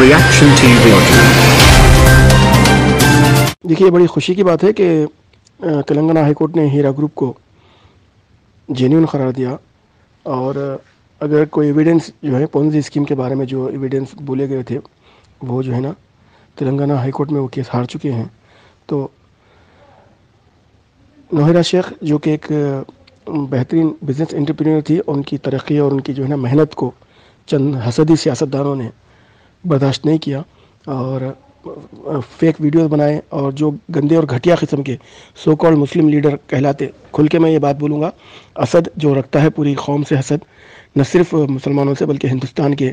Reaction T V دیکھیے، بڑی خوشی کی بات ہے کہ تلنگانہ ہائی کورٹ نے ہیرا گروپ کو جینیون قرار دیا اور اگر کوئی ایویڈنس جو ہے پونزی اسکیم کے بارے میں جو ایویڈنس بولے گئے تھے، وہ جو ہے نا، تلنگانہ ہائی کورٹ میں وہ کیس ہار چکے ہیں۔ تو نوہرہ شیخ، جو کہ ایک بہترین بزنس انٹرپرینر تھی، ان کی ترقی اور ان کی جو ہے نا محنت کو چند حسدی سیاستدانوں نے برداشت نہیں کیا اور فیک ویڈیوز بنائے اور جو گندے اور گھٹیا قسم کے سو کال مسلم لیڈر کہلاتے، کھل کے میں یہ بات بولوں گا، اسد جو رکھتا ہے پوری قوم سے حسد، نہ صرف مسلمانوں سے بلکہ ہندوستان کے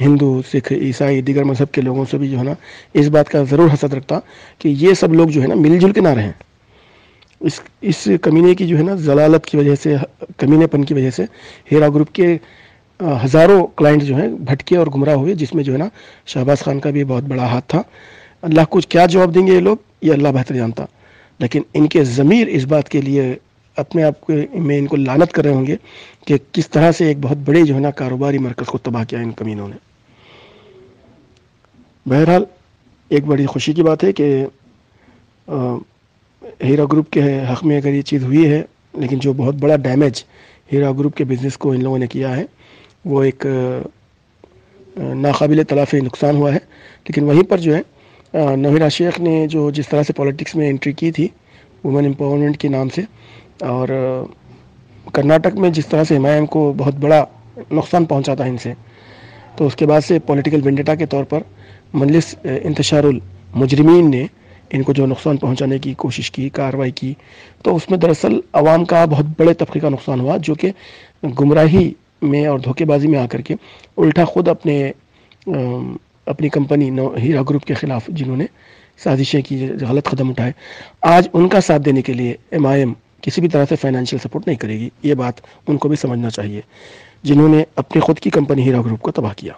ہندو، سکھ، عیسائی، دیگر مذہب کے لوگوں سے بھی جو ہے نا، اس بات کا ضرور حسد رکھتا کہ یہ سب لوگ جو ہے نا مل جل کے نہ رہیں۔ اس اس کمینے کی جو ہے نا ضلالت کی وجہ سے کمینے پن کی وجہ سے ہیرا گروپ کے ہزاروں کلائنٹ جو ہیں بھٹکے اور گمراہ ہوئے، جس میں جو ہے نا شہباز خان کا بھی بہت بڑا ہاتھ تھا۔ اللہ کچھ کیا جواب دیں گے یہ لوگ؟ یہ اللہ بہتر جانتا۔ لیکن ان کے ضمیر اس بات کے لیے اپنے آپ کے میں ان کو لانت کر رہے ہوں گے کہ کس طرح سے ایک بہت بڑے جو ہے نا کاروباری مرکز کو تباہ کیا ان کمینوں نے۔ بہرحال، ایک بڑی خوشی کی بات ہے کہ ہیرا گروپ کے حق میں اگر یہ چیز ہوئی ہے، لیکن جو بہت بڑا ڈیمیج ہیرا گروپ کے بزنس کو ان لوگوں نے کیا ہے وہ ایک ناقابل تلافی نقصان ہوا ہے۔ لیکن وہیں پر جو ہے نوینا شیخ نے جو جس طرح سے پولیٹکس میں انٹری کی تھی وومن امپاورمنٹ کے نام سے، اور کرناٹک میں جس طرح سے ایم کو بہت بڑا نقصان پہنچا تھا ان سے، تو اس کے بعد سے پولیٹیکل ونڈیٹا کے طور پر منلس انتشار المجرمین نے ان کو جو نقصان پہنچانے کی کوشش کی کاروائی کی، تو اس میں دراصل عوام کا بہت بڑے طبقے کا نقصان ہوا، جو کہ گمراہی میں اور دھوکے بازی میں آ کر کے الٹا خود اپنے اپنی کمپنی ہیرا گروپ کے خلاف جنہوں نے سازشیں کی، غلط قدم اٹھائے۔ آج ان کا ساتھ دینے کے لیے ایم آئی ایم کسی بھی طرح سے فائنینشیل سپورٹ نہیں کرے گی، یہ بات ان کو بھی سمجھنا چاہیے۔ جنہوں نے اپنے خود کی کمپنی ہیرا گروپ کو تباہ کیا۔